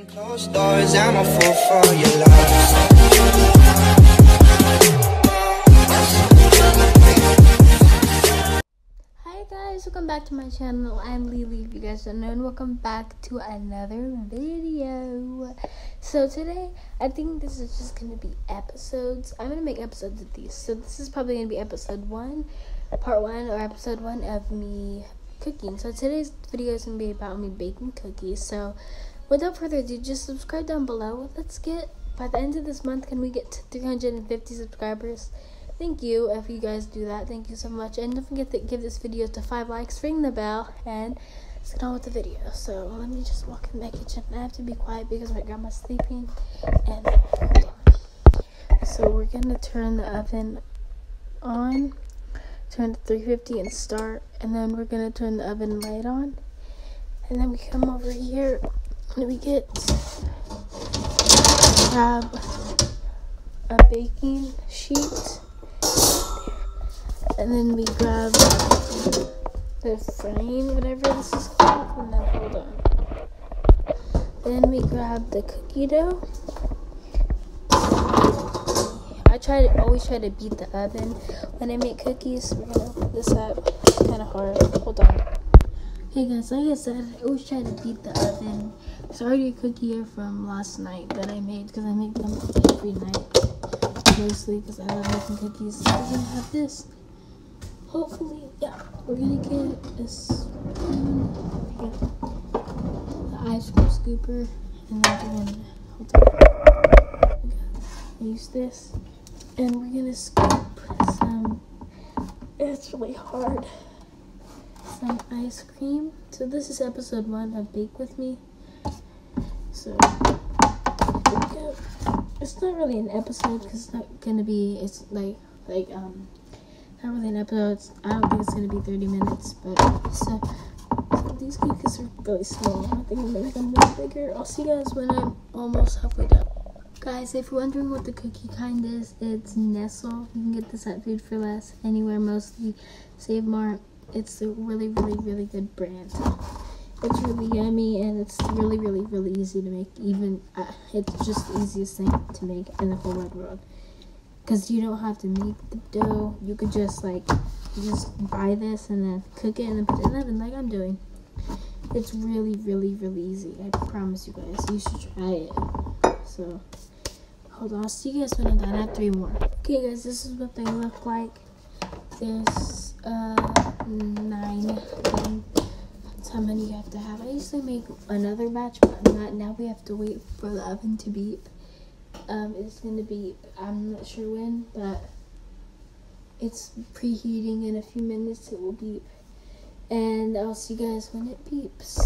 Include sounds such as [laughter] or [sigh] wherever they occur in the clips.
I'm a fool for your love. Hi guys, welcome back to my channel. I'm Lily, if you guys don't know, and welcome back to another video. So today, I think this is just gonna be episodes. I'm gonna make episodes of these. So this is probably gonna be episode one, part one, or episode one of me cooking. So today's video is gonna be about me baking cookies. So without further ado, just subscribe down below. Let's get by the end of this month. Can we get to 350 subscribers? Thank you if you guys do that. Thank you so much. And don't forget to give this video to five likes, ring the bell, and let's get on with the video. So let me just walk in my kitchen. I have to be quiet because my grandma's sleeping. And. So we're gonna turn the oven on, turn to 350 and start, and then we're gonna turn the oven light on, and then we come over here we get grab a baking sheet and then we grab the frame, whatever this is called, and then hold on. Then we grab the cookie dough. I try to always try to beat the oven when I make cookies. We're gonna put this up. Kind of hard. Hold on. Hey guys, like I said, I always try to beat the oven. It's already a cookie here from last night that I made because I make them every night. Mostly because I love making cookies. So we're gonna have this hopefully, yeah, we're gonna get a spoon, yeah, the ice cream scooper, and then we're gonna use this, and we're gonna scoop some. It's really hard. Some ice cream. So this is episode one of Bake with Me. So. It's not really an episode because it's not gonna be. It's like like um not really an episode. I don't think it's gonna be 30 minutes, but so, so these cookies are really small. I think I'm gonna make them more bigger. I'll see you guys when I'm almost halfway done. Guys, if you're wondering what the cookie kind is, it's Nestle. You can get this at Food for Less, anywhere, mostly Save Mart. It's a really, really, really good brand. It's really yummy and it's really, really, really easy to make. Even uh, it's just the easiest thing to make in the whole wide world because you don't have to make the dough. You could just like just buy this and then cook it and then put it in the oven like I'm doing. It's really, really, really easy. I promise you guys. You should try it. So hold on. I'll see you guys when I'm done. I have three more. Okay, guys. This is what they look like. There's uh nine. That's how many you have to have. I usually make another batch, but I'm not. Now we have to wait for the oven to beep um, it's gonna be I'm not sure when, but it's preheating in a few minutes. It will beep, and I'll see you guys when it beeps.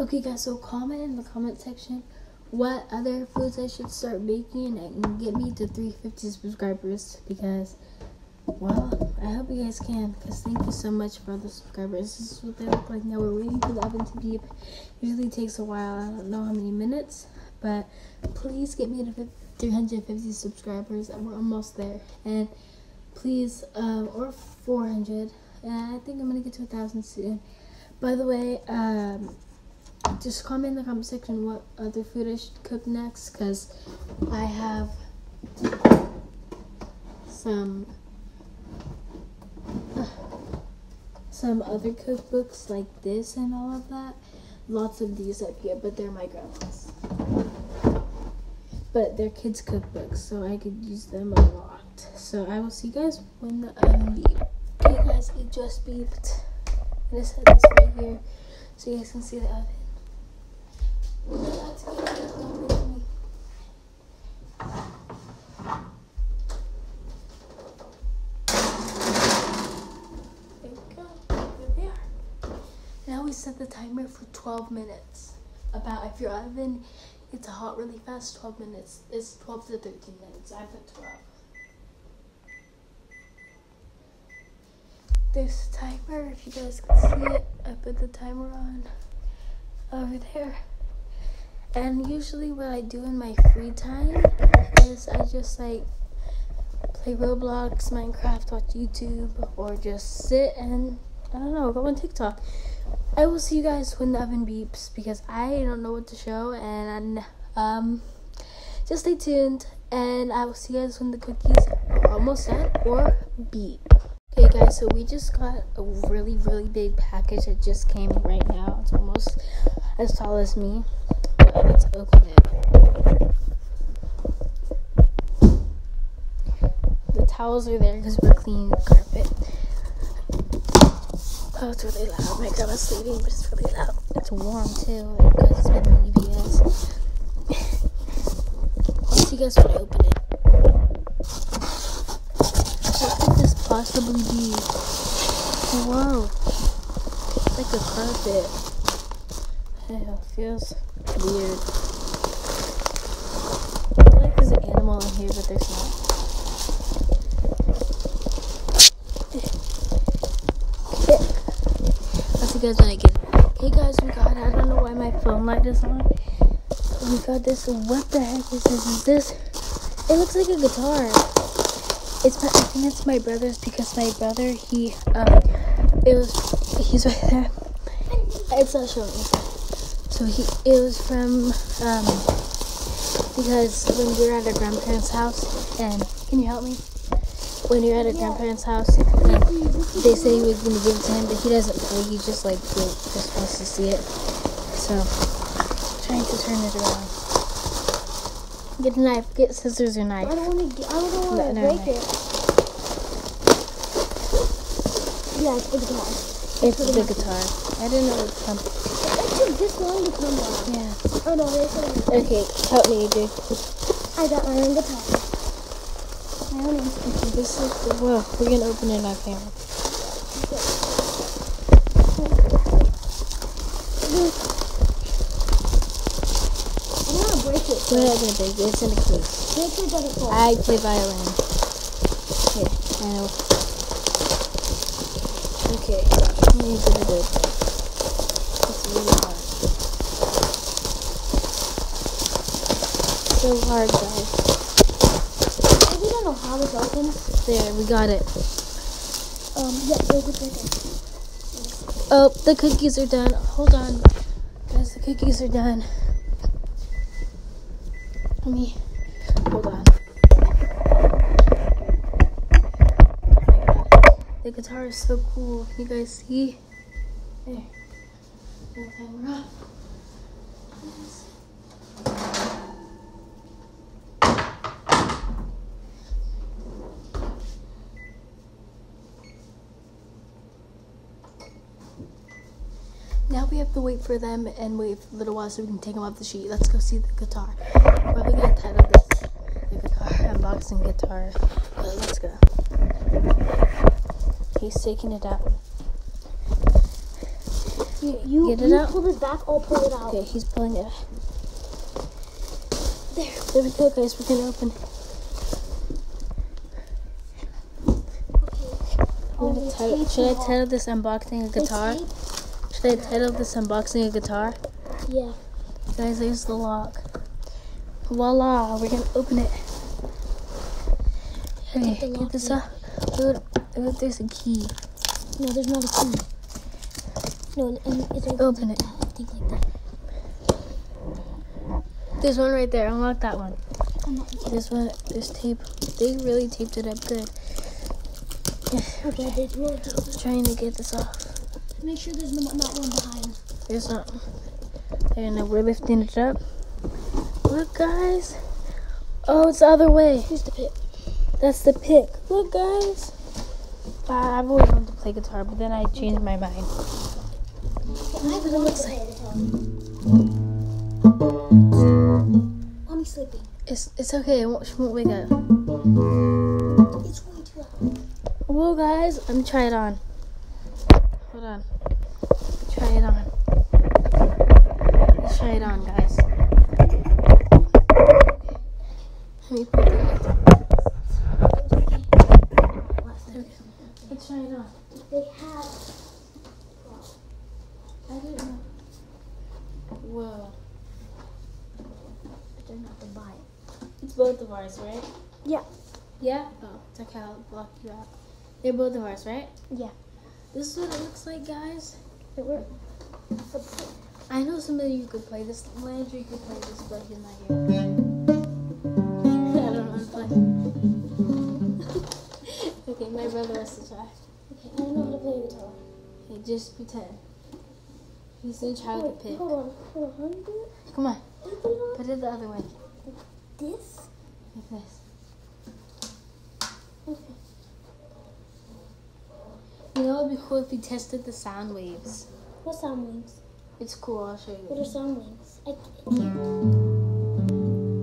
Okay, guys. So comment in the comment section what other foods I should start baking and get me to 350 subscribers because. Well, I hope you guys can, because thank you so much for all the subscribers. This is what they look like now. We're waiting for the oven to beep. Usually takes a while. I don't know how many minutes, but please get me to 350 subscribers and we're almost there and please um or 400 and i think i'm gonna get to a thousand soon by the way um just comment in the comment section what other food i should cook next because i have some some other cookbooks like this and all of that lots of these up here but they're my grandma's but they're kids' cookbooks, so I could use them a lot. So I will see you guys when the oven beeps. Okay, guys, it just beeped. I just this right here, so you guys can see the oven. Let's get it done with me. There we go. There they are. Now we set the timer for 12 minutes. About if your oven gets hot really fast, 12 minutes. It's 12 to 13 minutes. I put 12. There's a timer. If you guys can see it, I put the timer on over there. And usually, what I do in my free time is I just like play Roblox, Minecraft, watch YouTube, or just sit and I don't know, go on TikTok. I will see you guys when the oven beeps because I don't know what to show and um just stay tuned and I will see you guys when the cookies are almost done or beep. Okay guys, so we just got a really really big package that just came right now. It's almost as tall as me. But let's open it. The towels are there because we're cleaning the carpet. Oh, it's really loud. My grandma's sleeping, but it's really loud. It's warm too because it's been in UPS. See you guys when I open it. What could this possibly be? Whoa. It's like a carpet. Ew, feels weird. I feel like there's an animal in here, but there's not. I'll see you Hey guys, we got I don't know why my phone light is on. We got this. What the heck is this? Is this? It looks like a guitar. It's my, I think it's my brother's because my brother he um it was he's right there. It's not showing. So he it was from um because when we were at our grandparents' house and can you help me? When you're at our grandparents' house and they said he was gonna give it to him, but he doesn't play. He just like just wants to see it. So trying to turn it around. Get a knife. Get scissors or knife. I don't want to. I don't want to no, break no. it. Yeah, it's the guitar. It's the guitar. I didn't know it's something. It took this long to come down. Yeah. Oh no, there's a, Okay, help me, dude. I got my own guitar. This is the well. We're gonna open it on camera. I don't want to break it. We're not gonna break it. It's in a case. Make sure it. I play violin. Here, I know. Okay, me get it. It's really hard. So hard, guys. I really don't know how this opens. There, we got it. Um, yeah, it right there. Oh, the cookies are done. Hold on. Guys, the cookies are done. Let me. Hold on. The guitar is so cool. You guys see? There. The camera. Now we have to wait for them and wait for a little while so we can take them off the sheet. Let's go see the guitar. Probably gonna title this the guitar unboxing guitar. But let's go. He's taking it out. You, you, Get it you out? pull this back, I'll pull it out. Okay, he's pulling it. out. There. There we go, guys. We're gonna open. I'm gonna the title- Should I title this unboxing a guitar? Should I title this unboxing a guitar? Yeah. Guys, there's the lock. Voila, we're gonna open it. Okay, get lock this up. Look, there's a key. No, there's not a key. No, and it's like Open it. that. I think like that. There's one right there. Unlock that one. I'm not, There's one. There's tape. They really taped it up good. okay, really Trying to get this off. Make sure there's no, not one behind. There's not. And now we're lifting it up. Look, guys. Oh, it's the other way. Here's the pick. That's the pick. Look, guys. Uh, I've always wanted to play guitar, but then I changed my mind. Because it looks like. Mommy's sleeping. It's it's okay. It won't, she won't wake up. It's way too loud. Well, guys, let me try it on. Hold on. Try it on. Let's try it on, guys. Let me put it. Let's try it on. They have. I don't know. Whoa. But they're not the buy it. It's both of ours, right? Yeah. Yeah? Oh, it's okay. I'll block you out. They're both of ours, right? Yeah. This is what it looks like, guys. It. I know somebody you could play this. Landry could play this, but he's not here. [laughs] I don't know how to play. okay, my brother wants to try. Okay, I know how to play guitar. Okay, just pretend. He's gonna try with the pick. hold on, hold on. How do it? Come on, How do you do it? put it the other way, This? like this. Okay. You know, it'd be cool if we tested the sound waves. What sound waves? It's cool. I'll show you. What are sound waves? I can't.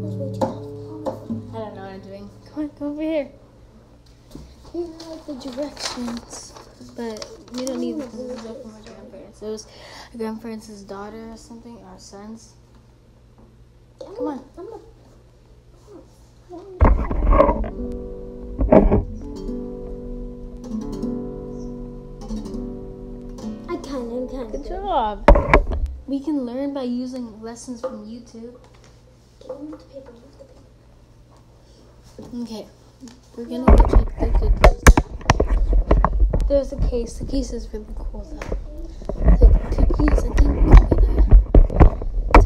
That's way too loud. I don't know what I'm doing. Come on, come over here. Here are like the directions, but we don't need this. This is from our grandparents. It was our grandparents' daughter or something, our sons. Come on. Using lessons from YouTube. Move the paper, move the paper. Okay, we're gonna go check the cookies. There's a case. The case is really cool though. The cookies, I think I'm gonna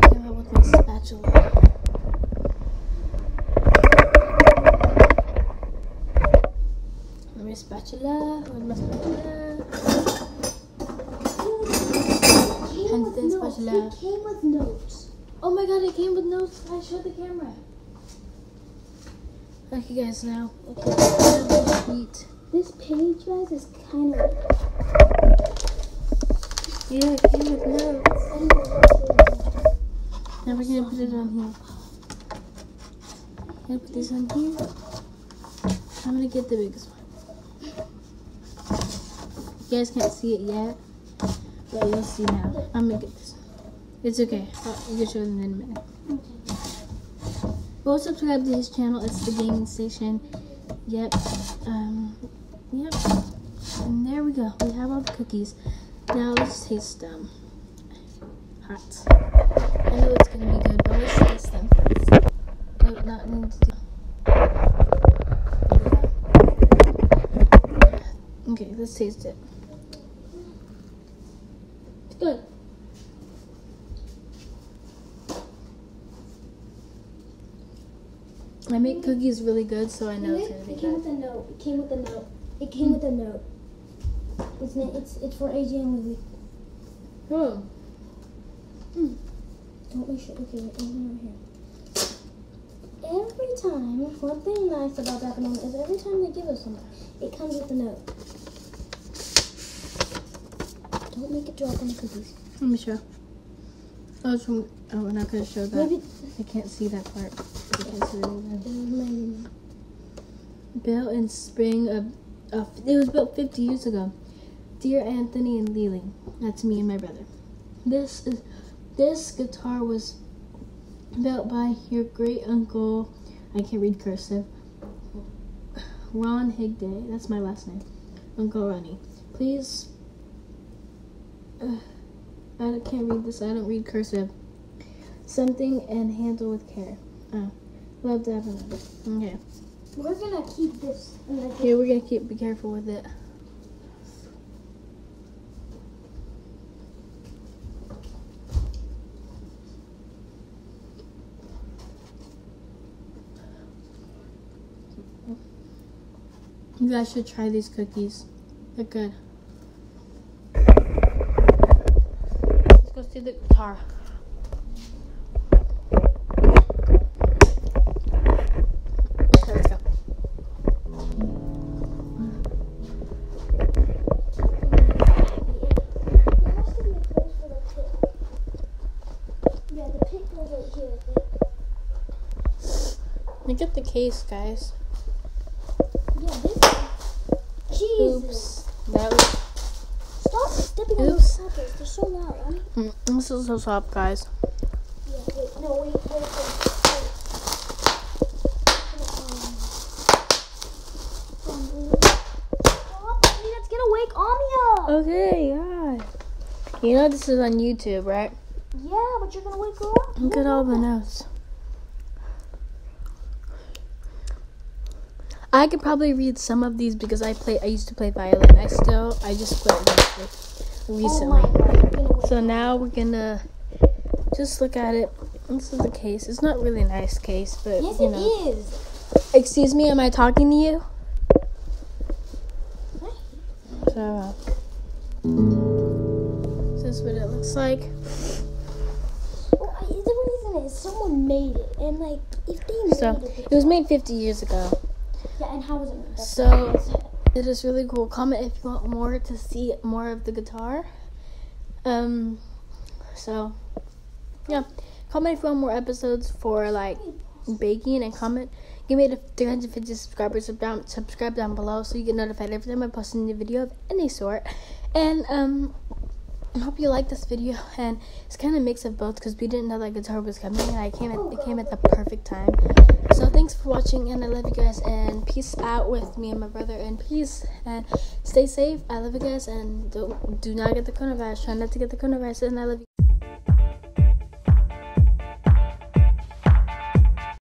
take them out with my spatula. My spatula? My spatula? Came with Notes. spatula. It came with notes. Oh my god, it came with notes. I showed the camera. Okay, guys, now. Okay. This page, guys, is kind of. Yeah, it came with notes. Now we're gonna put it on here. Gonna put this on here. I'm gonna get the biggest one. You guys can't see it yet, but you'll see now. I'm gonna get this. It's okay. I'll, you can show them in a minute. Go subscribe to his channel. It's the Gaming Station. Yep. Um. Yep. And there we go. We have all the cookies. Now let's taste them. Hot. I know it's gonna be good, but let's taste them. No, not need to do. Okay, let's taste it. It's good. I make cookies really good, so I know it's gonna be It came good. with a note. It came with a note. It came with a note. It's it's it's for AJ and Lily. Oh, hmm. Don't we should okay, wait, over here. Every time, one thing nice about that moment is every time they give us something, it comes with a note. Don't make it drop on the cookies. let me show. Oh, it's from. Oh, we're not gonna show that. Maybe I can't see that part. I can't see Built in spring of, of it was built 50 years ago. Dear Anthony and Lily, that's me and my brother. This is this guitar was built by your great uncle. I can't read cursive. Ron Higday. That's my last name. Uncle Ronnie. Please. Uh, I can't read this. I don't read cursive. Something and handle with care. Oh, love to have another. Okay. we're gonna keep this Here, we're gonna keep be careful with it. You guys should try these cookies. They're good. Let's go see the guitar. Okay, let's go. There has to be a place for the pick. Yeah, the pick goes I think. Look at the case, guys. Yeah, this Jesus. Oops. That was, Stop stepping on Oops. those suckers. They're so loud. Right? mm, this is so soft, guys. Yeah, wait, no, wait, wait. Okay, God. You know this is on YouTube, right? Yeah, but you're gonna wake her up. Look at all the notes. I could probably read some of these because I play. I used to play violin. I still. I just quit recently. Oh So now we're gonna just look at it. This is the case. It's not really a nice case, but Yes, you know. is. Excuse me, am I talking to you? So, uh, this is what it looks like. Well, I, the reason is someone made it, and like if they made So, it, it was made 50 years ago. yeah, and how was it made? That's So- what I said. It is really cool. Comment if you want more to see more of the guitar. Um, so yeah, comment if you want more episodes for like baking and comment. Give me the 350 subscribers sub- down, subscribe down below so you get notified every time I post a new video of any sort. And um, I hope you like this video. And it's kind of a mix of both because we didn't know that guitar was coming, and I came at it came at the perfect time. So thanks for watching, and I love you guys. And peace out with me and my brother. And peace and stay safe. I love you guys, and don't do not get the coronavirus. Try not to get the coronavirus, and I love you.